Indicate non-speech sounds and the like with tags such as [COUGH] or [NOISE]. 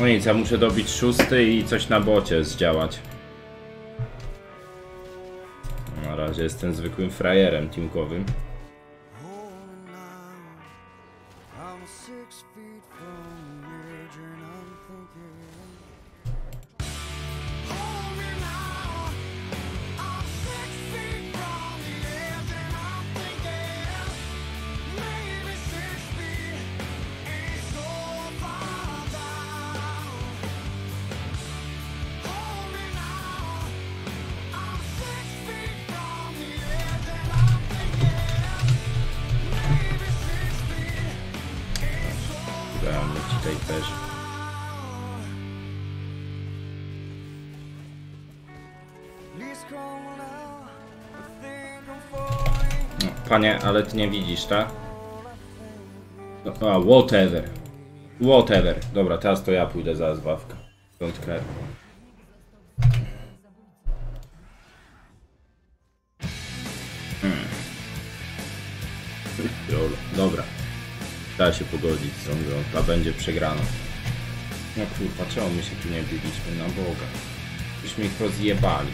No nic, ja muszę dobić szósty i coś na bocie zdziałać. Na razie jestem zwykłym frajerem teamkowym. Six feet from the. I'm falling. No, panie, ale ty nie widzisz, tak? No, a, whatever. Whatever. Dobra, teraz to ja pójdę za zbawkę. Don't care. Hmm. [LAUGHS] Dobra. Da się pogodzić, sądzę. Ta będzie przegrana. No kurwa, czemu my się tu nie biliśmy na Boga? Byśmy ich rozjebali.